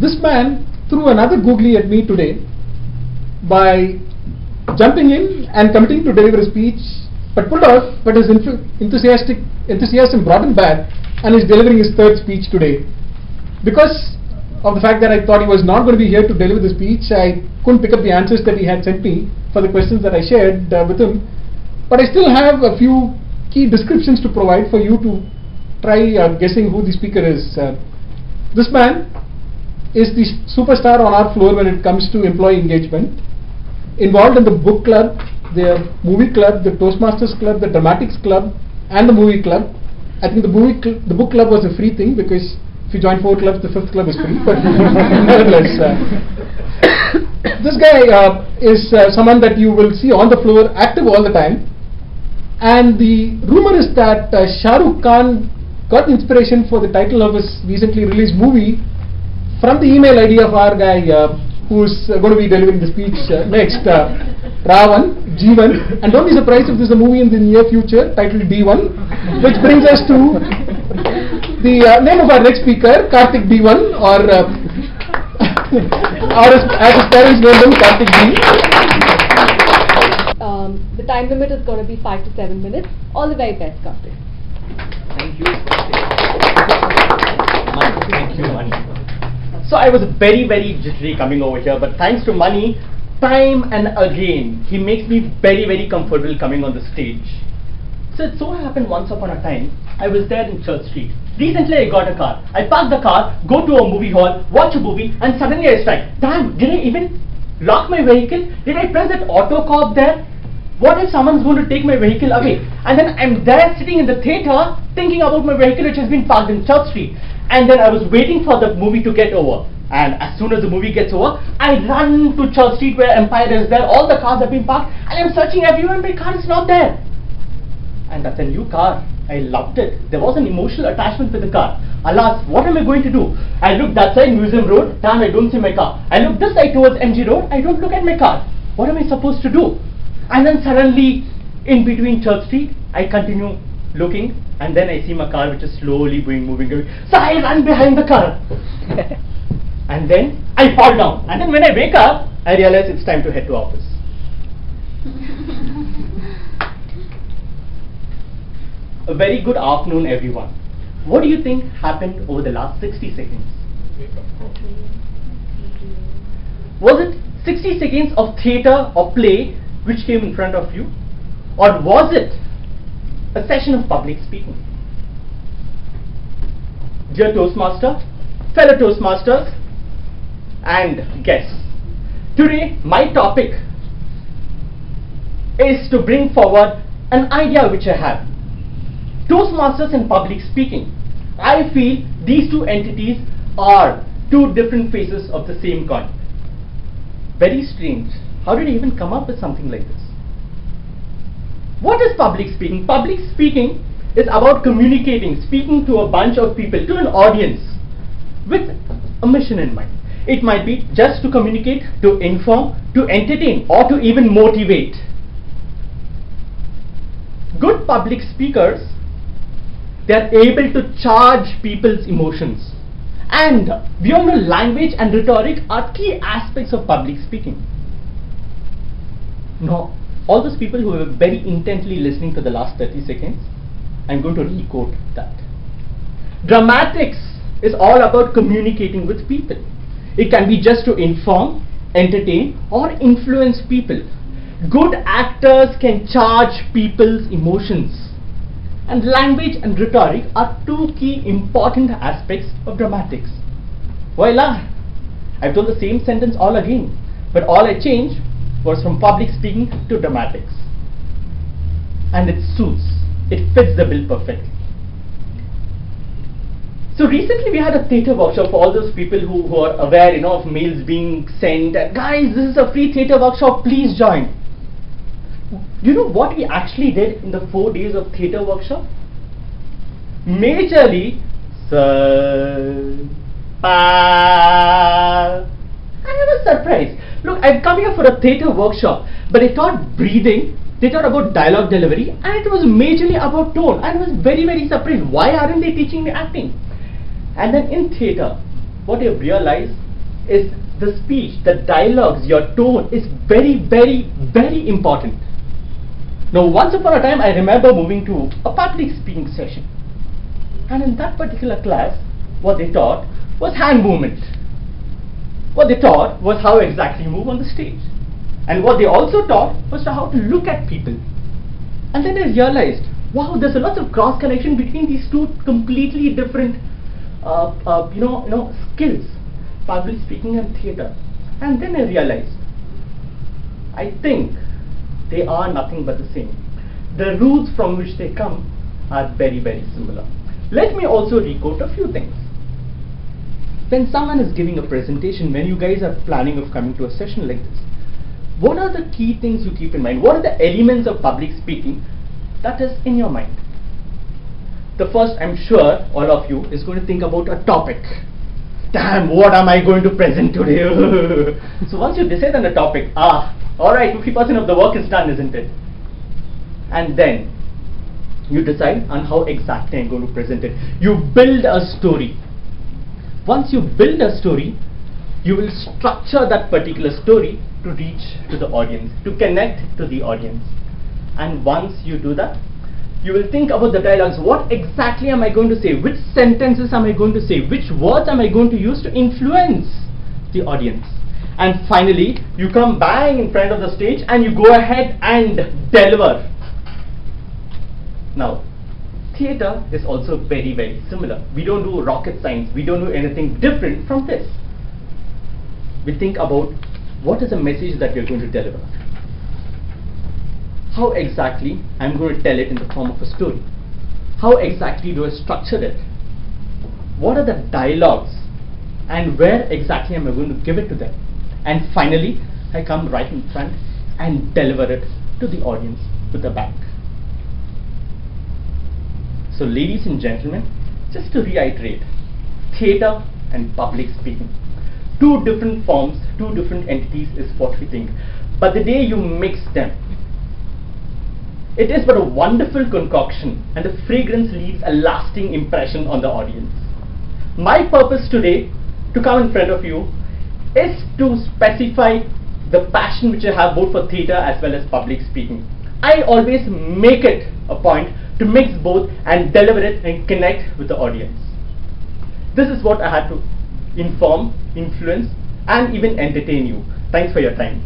this man threw another googly at me today by jumping in and committing to deliver a speech, but pulled off, but his enthusiastic enthusiasm brought him back, and is delivering his third speech today. Because of the fact that I thought he was not going to be here to deliver the speech, I couldn't pick up the answers that he had sent me for the questions that I shared uh, with him. But I still have a few key descriptions to provide for you to try uh, guessing who the speaker is. Uh, this man is the superstar on our floor when it comes to employee engagement. Involved in the book club, the movie club, the Toastmasters club, the dramatics club, and the movie club. I think the movie the book club was a free thing because if you join four clubs, the fifth club is free. But nevertheless, uh, this guy uh, is uh, someone that you will see on the floor, active all the time. And the rumor is that uh, Shah Rukh Khan got inspiration for the title of his recently released movie from the email ID of our guy uh, who's uh, going to be delivering the speech uh, next, Ravan, Jeevan. And don't be surprised if there's a movie in the near future titled D1, which brings us to the name of our next speaker, Karthik D1, or, or as, as his parents named him, Karthik D. Um, the time limit is going to be 5 to 7 minutes. All the very best, Karthik. Thank you. Money. Thank you, Money. So I was very, very jittery coming over here, but thanks to Money, time and again, he makes me very, very comfortable coming on the stage. So it so happened once upon a time, I was there in Church Street. Recently I got a car. I parked the car, go to a movie hall, watch a movie, and suddenly I strike. Damn, did I even lock my vehicle? Did I press that auto cop there? What if someone's going to take my vehicle away? And then I'm there sitting in the theater thinking about my vehicle which has been parked in Church Street. And then I was waiting for the movie to get over. And as soon as the movie gets over, I run to Church Street where Empire is there. All the cars have been parked and I'm searching everywhere my car is not there. And that's a new car. I loved it. There was an emotional attachment with the car. Alas, what am I going to do? I look that side, Museum Road, damn, I don't see my car. I look this side towards MG Road, I don't look at my car. What am I supposed to do? And then suddenly, in between Church Street, I continue looking, and then I see my car which is slowly going, moving, going. So I run behind the car. and then I fall down. And then when I wake up, I realize it's time to head to office. A very good afternoon, everyone. What do you think happened over the last 60 seconds? Was it 60 seconds of theatre or play which came in front of you? Or was it a session of public speaking? Dear Toastmaster, fellow Toastmasters, and guests, today my topic is to bring forward an idea which I have. Toastmasters and public speaking. I feel these two entities are two different faces of the same coin. Very strange. How did I even come up with something like this? What is public speaking? Public speaking is about communicating, speaking to a bunch of people, to an audience, with a mission in mind. It might be just to communicate, to inform, to entertain, or to even motivate. Good public speakers, they are able to charge people's emotions. And we all know language and rhetoric are key aspects of public speaking. Now, all those people who were very intently listening to the last 30 seconds, I'm going to re-quote that. Dramatics is all about communicating with people. It can be just to inform, entertain, or influence people. Good actors can charge people's emotions. And language and rhetoric are two key important aspects of dramatics. Voila! I've told the same sentence all again, but all I changed was from public speaking to dramatics. And it suits, it fits the bill perfectly. So recently we had a theatre workshop for all those people who, who are aware, you know, of mails being sent. Guys, this is a free theatre workshop, please join. You know what we actually did in the four days of theatre workshop? Majorly, sir, pa. I was surprised. Look, I've come here for a theatre workshop, but they taught breathing, they taught about dialogue delivery, and it was majorly about tone. And I was very, very surprised. Why aren't they teaching me acting? And then in theatre, what I've realized is the speech, the dialogues, your tone is very, very, very important. Now, once upon a time, I remember moving to a public speaking session. And in that particular class, what they taught was hand movement. What they taught was how exactly you move on the stage. And what they also taught was how to look at people. And then I realized, wow, there's a lot of cross connection between these two completely different, uh, uh, you know, you know, skills, public speaking and theatre. And then I realized, I think they are nothing but the same. The roots from which they come are very, very similar. Let me also recode a few things. When someone is giving a presentation, when you guys are planning of coming to a session like this, what are the key things you keep in mind? What are the elements of public speaking that is in your mind? The first, I'm sure all of you is going to think about a topic. Damn, what am I going to present today? so once you decide on the topic, ah, alright, 50% of the work is done, isn't it? And then you decide on how exactly I'm going to present it. You build a story. Once you build a story, you will structure that particular story to reach to the audience, to connect to the audience. And once you do that, you will think about the dialogues. What exactly am I going to say? Which sentences am I going to say? Which words am I going to use to influence the audience? And finally, you come bang in front of the stage and you go ahead and deliver. Now, theatre is also very, very similar. We don't do rocket science. We don't do anything different from this. We think about what is the message that we are going to deliver? How exactly I'm going to tell it in the form of a story? How exactly do I structure it? What are the dialogues? And where exactly am I going to give it to them? And finally, I come right in front and deliver it to the audience with a bang. So ladies and gentlemen, just to reiterate, theatre and public speaking two different forms, two different entities is what we think. But the day you mix them, it is but a wonderful concoction and the fragrance leaves a lasting impression on the audience. My purpose today to come in front of you is to specify the passion which I have both for theatre as well as public speaking. I always make it a point to mix both and deliver it and connect with the audience. This is what I had to inform, influence, and even entertain you. Thanks for your time.